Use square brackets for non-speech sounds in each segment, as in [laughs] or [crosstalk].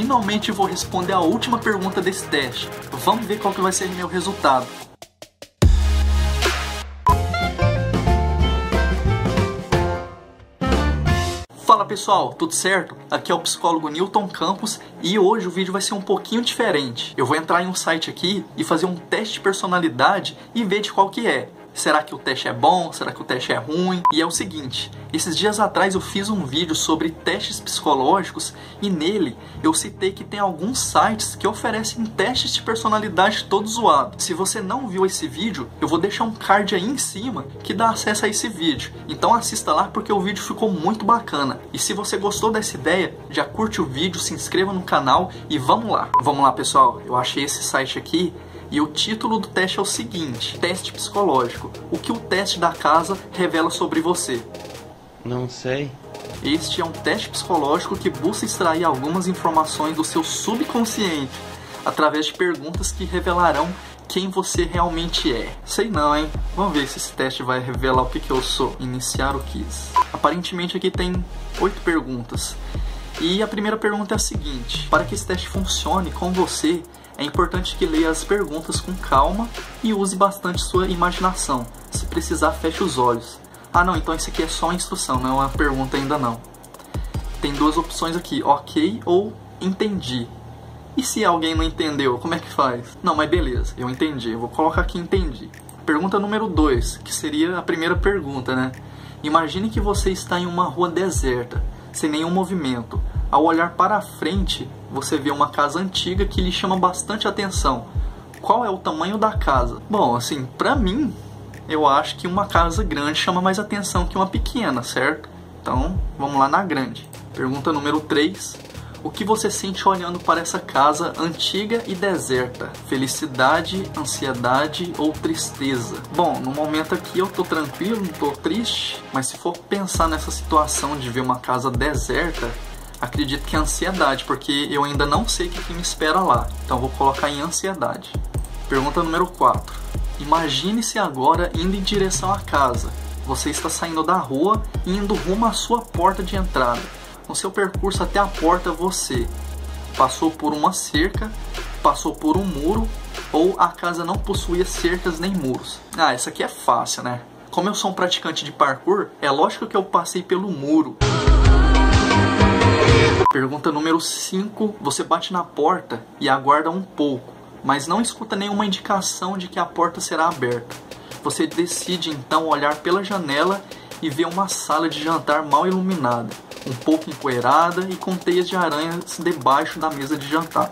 Finalmente vou responder a última pergunta desse teste. Vamos ver qual que vai ser meu resultado. Fala pessoal, tudo certo? Aqui é o psicólogo Newton Campos e hoje o vídeo vai ser um pouquinho diferente. Eu vou entrar em um site aqui e fazer um teste de personalidade e ver de qual que é. Será que o teste é bom? Será que o teste é ruim? E é o seguinte, esses dias atrás eu fiz um vídeo sobre testes psicológicos e nele eu citei que tem alguns sites que oferecem testes de personalidade todo zoado. Se você não viu esse vídeo, eu vou deixar um card aí em cima que dá acesso a esse vídeo. Então assista lá porque o vídeo ficou muito bacana. E se você gostou dessa ideia, já curte o vídeo, se inscreva no canal e vamos lá. Vamos lá pessoal, eu achei esse site aqui e o título do teste é o seguinte: Teste psicológico. O que o teste da casa revela sobre você? Não sei. Este é um teste psicológico que busca extrair algumas informações do seu subconsciente através de perguntas que revelarão quem você realmente é. Sei não, hein? Vamos ver se esse teste vai revelar o que, que eu sou. Iniciar o quiz. Aparentemente aqui tem oito perguntas. E a primeira pergunta é a seguinte: para que esse teste funcione com você, é importante que leia as perguntas com calma e use bastante sua imaginação. Se precisar, feche os olhos. Ah não, então isso aqui é só uma instrução, não é uma pergunta ainda não. Tem duas opções aqui, ok ou entendi. E se alguém não entendeu, como é que faz? Não, mas beleza, eu entendi, eu vou colocar aqui entendi. Pergunta número 2, que seria a primeira pergunta, né? Imagine que você está em uma rua deserta, sem nenhum movimento. Ao olhar para frente, você vê uma casa antiga que lhe chama bastante atenção. Qual é o tamanho da casa? Bom, assim, para mim, eu acho que uma casa grande chama mais atenção que uma pequena, certo? Então, vamos lá na grande. Pergunta número 3. O que você sente olhando para essa casa antiga e deserta? Felicidade, ansiedade ou tristeza? Bom, no momento aqui eu tô tranquilo, não tô triste, mas se for pensar nessa situação de ver uma casa deserta, acredito que é ansiedade, porque eu ainda não sei o que, me espera lá. Então vou colocar em ansiedade. Pergunta número 4. Imagine-se agora indo em direção à casa. Você está saindo da rua e indo rumo à sua porta de entrada. No seu percurso até a porta, você passou por uma cerca, passou por um muro ou a casa não possuía cercas nem muros. Ah, essa aqui é fácil, né? Como eu sou um praticante de parkour, é lógico que eu passei pelo muro. Pergunta número 5. Você bate na porta e aguarda um pouco, mas não escuta nenhuma indicação de que a porta será aberta. Você decide então olhar pela janela e vê uma sala de jantar mal iluminada, um pouco empoeirada e com teias de aranhas debaixo da mesa de jantar.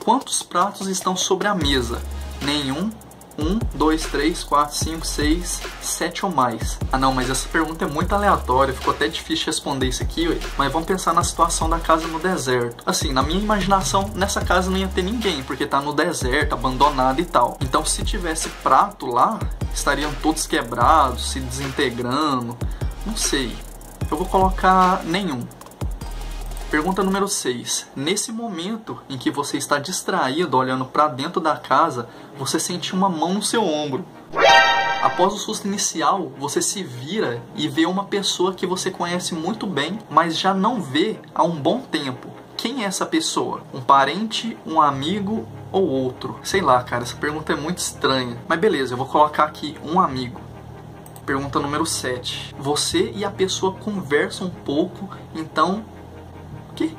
Quantos pratos estão sobre a mesa? Nenhum 1, 2, 3, 4, 5, 6, 7 ou mais? Ah não, mas essa pergunta é muito aleatória, ficou até difícil responder isso aqui, ué. mas vamos pensar na situação da casa no deserto. Assim, na minha imaginação, nessa casa não ia ter ninguém, porque tá no deserto, abandonado e tal. Então se tivesse prato lá, estariam todos quebrados, se desintegrando, não sei. Eu vou colocar nenhum. Pergunta número 6. Nesse momento em que você está distraído olhando para dentro da casa, você sente uma mão no seu ombro. Após o susto inicial, você se vira e vê uma pessoa que você conhece muito bem, mas já não vê há um bom tempo. Quem é essa pessoa? Um parente, um amigo ou outro? Sei lá, cara, essa pergunta é muito estranha. Mas beleza, eu vou colocar aqui um amigo. Pergunta número 7. Você e a pessoa conversam um pouco, então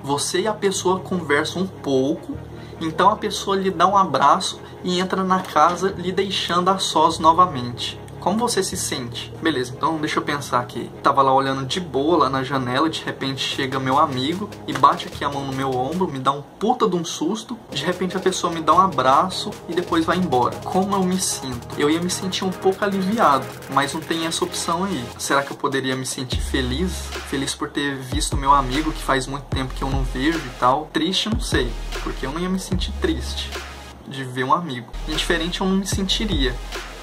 você e a pessoa conversam um pouco, então a pessoa lhe dá um abraço e entra na casa lhe deixando a sós novamente. Como você se sente? Beleza, então deixa eu pensar aqui. Tava lá olhando de boa lá na janela, de repente chega meu amigo e bate aqui a mão no meu ombro, me dá um puta de um susto. De repente a pessoa me dá um abraço e depois vai embora. Como eu me sinto? Eu ia me sentir um pouco aliviado, mas não tem essa opção aí. Será que eu poderia me sentir feliz? Feliz por ter visto meu amigo que faz muito tempo que eu não vejo e tal. Triste, não sei, porque eu não ia me sentir triste de ver um amigo. Indiferente eu não me sentiria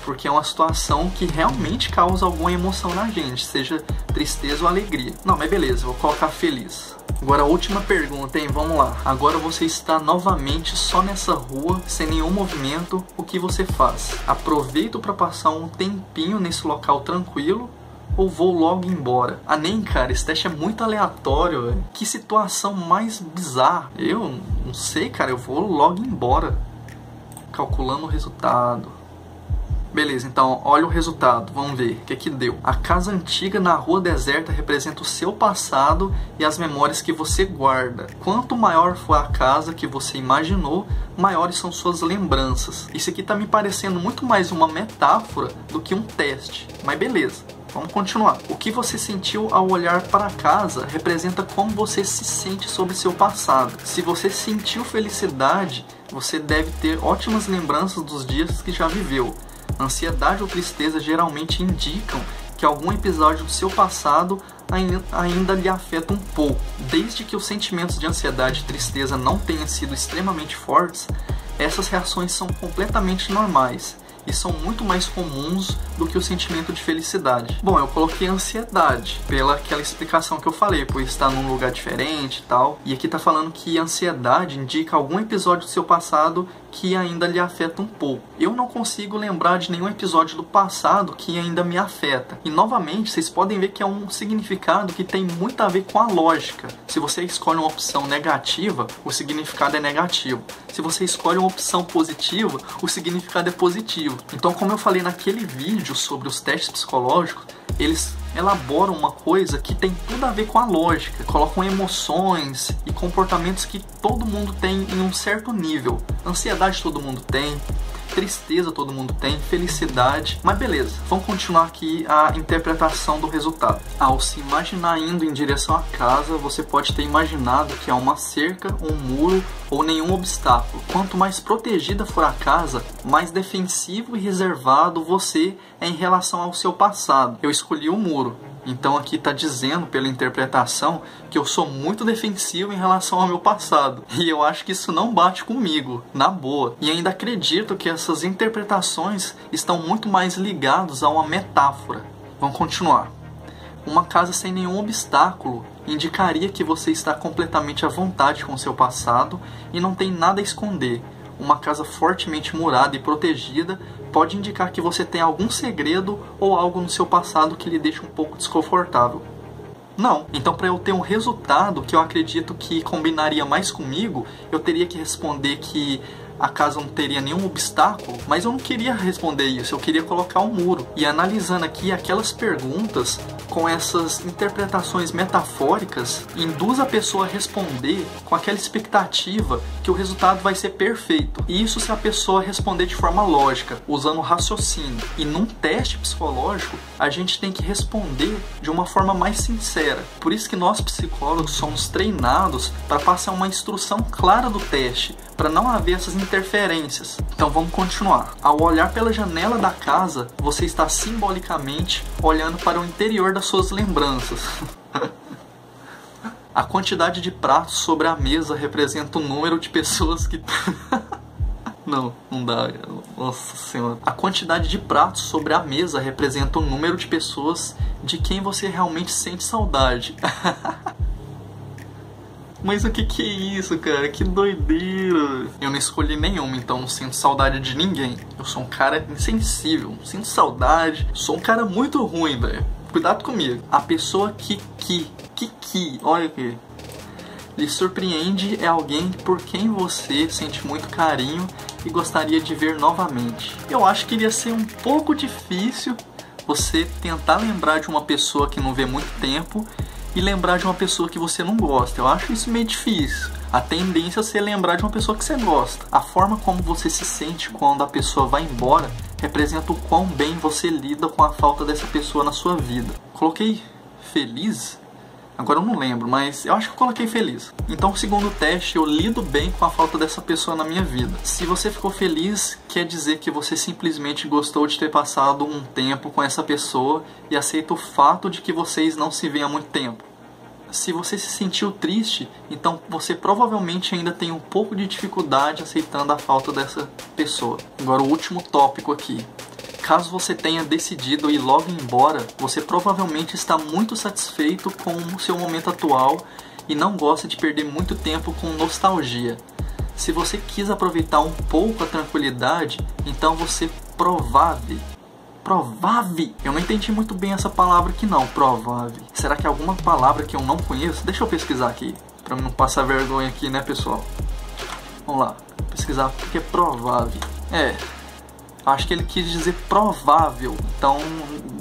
porque é uma situação que realmente causa alguma emoção na gente, seja tristeza ou alegria. Não, mas beleza, vou colocar feliz. Agora a última pergunta, hein? Vamos lá. Agora você está novamente só nessa rua, sem nenhum movimento. O que você faz? Aproveito para passar um tempinho nesse local tranquilo ou vou logo embora? Ah, nem, cara, esse teste é muito aleatório, véio. Que situação mais bizarra. Eu não sei, cara, eu vou logo embora. Calculando o resultado. Beleza, então olha o resultado, vamos ver o que, que deu. A casa antiga na rua deserta representa o seu passado e as memórias que você guarda. Quanto maior for a casa que você imaginou, maiores são suas lembranças. Isso aqui tá me parecendo muito mais uma metáfora do que um teste, mas beleza. Vamos continuar. O que você sentiu ao olhar para casa representa como você se sente sobre seu passado. Se você sentiu felicidade, você deve ter ótimas lembranças dos dias que já viveu. Ansiedade ou tristeza geralmente indicam que algum episódio do seu passado ainda lhe afeta um pouco. Desde que os sentimentos de ansiedade e tristeza não tenham sido extremamente fortes, essas reações são completamente normais e são muito mais comuns do que o sentimento de felicidade. Bom, eu coloquei ansiedade pela aquela explicação que eu falei, por estar num lugar diferente e tal. E aqui tá falando que ansiedade indica algum episódio do seu passado que ainda lhe afeta um pouco. Eu não consigo lembrar de nenhum episódio do passado que ainda me afeta. E novamente, vocês podem ver que é um significado que tem muito a ver com a lógica. Se você escolhe uma opção negativa, o significado é negativo. Se você escolhe uma opção positiva, o significado é positivo. Então, como eu falei naquele vídeo sobre os testes psicológicos, eles elaboram uma coisa que tem tudo a ver com a lógica, colocam emoções e comportamentos que todo mundo tem em um certo nível. Ansiedade todo mundo tem, tristeza todo mundo tem, felicidade, mas beleza, vamos continuar aqui a interpretação do resultado. Ao se imaginar indo em direção à casa, você pode ter imaginado que há uma cerca, um muro ou nenhum obstáculo. Quanto mais protegida for a casa, mais defensivo e reservado você é em relação ao seu passado. Eu escolhi o muro. Então aqui está dizendo pela interpretação que eu sou muito defensivo em relação ao meu passado. E eu acho que isso não bate comigo, na boa. E ainda acredito que essas interpretações estão muito mais ligadas a uma metáfora. Vamos continuar. Uma casa sem nenhum obstáculo indicaria que você está completamente à vontade com seu passado e não tem nada a esconder. Uma casa fortemente murada e protegida pode indicar que você tem algum segredo ou algo no seu passado que lhe deixa um pouco desconfortável. Não. Então, para eu ter um resultado que eu acredito que combinaria mais comigo, eu teria que responder que a casa não teria nenhum obstáculo, mas eu não queria responder isso, eu queria colocar um muro. E analisando aqui aquelas perguntas com essas interpretações metafóricas, induz a pessoa a responder com aquela expectativa que o resultado vai ser perfeito. E isso se a pessoa responder de forma lógica, usando raciocínio. E num teste psicológico, a gente tem que responder de uma forma mais sincera. Por isso que nós psicólogos somos treinados para passar uma instrução clara do teste, para não haver essas interferências. Então vamos continuar. Ao olhar pela janela da casa, você está simbolicamente olhando para o interior das suas lembranças. [laughs] a quantidade de pratos sobre a mesa representa o número de pessoas que. [laughs] Não, não dá. Nossa senhora. A quantidade de pratos sobre a mesa representa o número de pessoas de quem você realmente sente saudade. [laughs] Mas o que que é isso, cara? Que doideira. Eu não escolhi nenhuma, então não sinto saudade de ninguém. Eu sou um cara insensível, sinto saudade. Sou um cara muito ruim, velho. Cuidado comigo. A pessoa que que que que, olha aqui. Lhe surpreende é alguém por quem você sente muito carinho e gostaria de ver novamente. Eu acho que iria ser um pouco difícil você tentar lembrar de uma pessoa que não vê muito tempo e lembrar de uma pessoa que você não gosta. Eu acho isso meio difícil. A tendência é você lembrar de uma pessoa que você gosta. A forma como você se sente quando a pessoa vai embora representa o quão bem você lida com a falta dessa pessoa na sua vida. Coloquei feliz? Agora eu não lembro, mas eu acho que eu coloquei feliz. Então, segundo o teste, eu lido bem com a falta dessa pessoa na minha vida. Se você ficou feliz, quer dizer que você simplesmente gostou de ter passado um tempo com essa pessoa e aceita o fato de que vocês não se veem há muito tempo. Se você se sentiu triste, então você provavelmente ainda tem um pouco de dificuldade aceitando a falta dessa pessoa. Agora, o último tópico aqui. Caso você tenha decidido ir logo embora, você provavelmente está muito satisfeito com o seu momento atual e não gosta de perder muito tempo com nostalgia. Se você quis aproveitar um pouco a tranquilidade, então você provável provável. Eu não entendi muito bem essa palavra aqui não, provável. Será que é alguma palavra que eu não conheço? Deixa eu pesquisar aqui, pra não passar vergonha aqui, né, pessoal? Vamos lá, pesquisar porque é provável. É, acho que ele quis dizer provável. Então,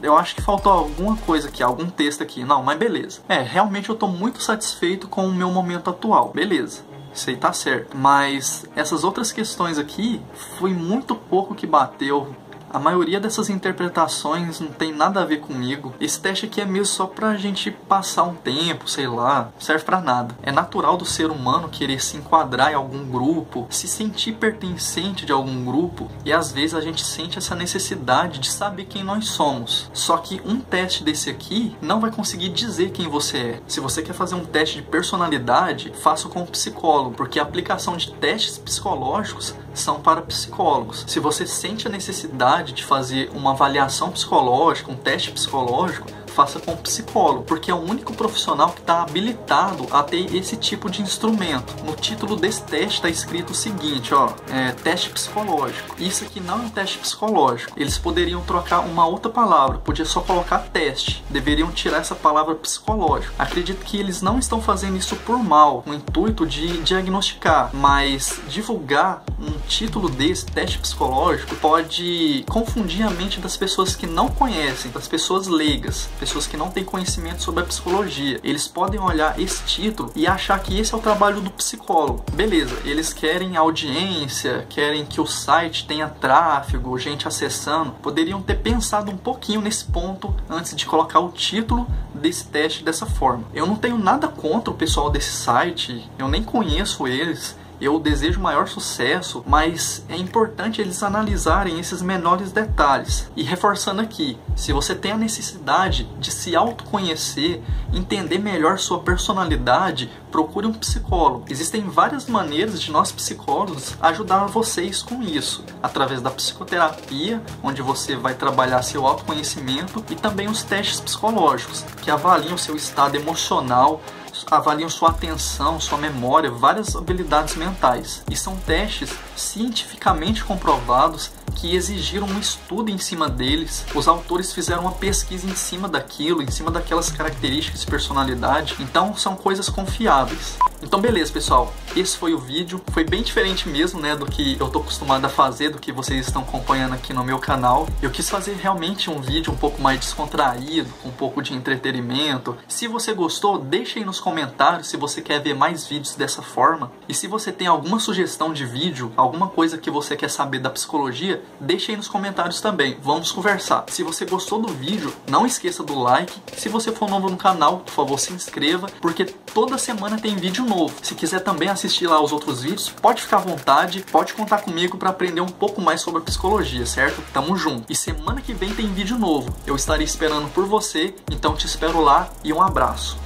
eu acho que faltou alguma coisa aqui, algum texto aqui. Não, mas beleza. É, realmente eu tô muito satisfeito com o meu momento atual. Beleza. Isso aí tá certo. Mas essas outras questões aqui foi muito pouco que bateu a maioria dessas interpretações não tem nada a ver comigo. Esse teste aqui é mesmo só pra gente passar um tempo, sei lá, serve para nada. É natural do ser humano querer se enquadrar em algum grupo, se sentir pertencente de algum grupo, e às vezes a gente sente essa necessidade de saber quem nós somos. Só que um teste desse aqui não vai conseguir dizer quem você é. Se você quer fazer um teste de personalidade, faça com um psicólogo, porque a aplicação de testes psicológicos são para psicólogos. Se você sente a necessidade de fazer uma avaliação psicológica, um teste psicológico, faça com um psicólogo, porque é o único profissional que está habilitado a ter esse tipo de instrumento. No título desse teste está escrito o seguinte, ó, é, teste psicológico. Isso aqui não é um teste psicológico. Eles poderiam trocar uma outra palavra, podia só colocar teste. Deveriam tirar essa palavra psicológico. Acredito que eles não estão fazendo isso por mal, no intuito de diagnosticar, mas divulgar um título desse teste psicológico pode confundir a mente das pessoas que não conhecem, das pessoas leigas, pessoas que não têm conhecimento sobre a psicologia. Eles podem olhar esse título e achar que esse é o trabalho do psicólogo. Beleza, eles querem audiência, querem que o site tenha tráfego, gente acessando. Poderiam ter pensado um pouquinho nesse ponto antes de colocar o título desse teste dessa forma. Eu não tenho nada contra o pessoal desse site, eu nem conheço eles eu desejo maior sucesso, mas é importante eles analisarem esses menores detalhes. E reforçando aqui, se você tem a necessidade de se autoconhecer, entender melhor sua personalidade, procure um psicólogo. Existem várias maneiras de nós psicólogos ajudar vocês com isso, através da psicoterapia, onde você vai trabalhar seu autoconhecimento, e também os testes psicológicos, que avaliam seu estado emocional, avaliam sua atenção, sua memória, várias habilidades mentais. E são testes cientificamente comprovados que exigiram um estudo em cima deles. Os autores fizeram uma pesquisa em cima daquilo, em cima daquelas características de personalidade. Então são coisas confiáveis. Então beleza, pessoal. Esse foi o vídeo. Foi bem diferente mesmo, né, do que eu tô acostumado a fazer, do que vocês estão acompanhando aqui no meu canal. Eu quis fazer realmente um vídeo um pouco mais descontraído, com um pouco de entretenimento. Se você gostou, deixe aí nos comentários se você quer ver mais vídeos dessa forma. E se você tem alguma sugestão de vídeo, alguma coisa que você quer saber da psicologia, deixe aí nos comentários também. Vamos conversar. Se você gostou do vídeo, não esqueça do like. Se você for novo no canal, por favor, se inscreva, porque toda semana tem vídeo novo. Se quiser também assistir lá os outros vídeos, pode ficar à vontade, pode contar comigo para aprender um pouco mais sobre a psicologia, certo? Tamo junto. E semana que vem tem vídeo novo. Eu estarei esperando por você, então te espero lá e um abraço.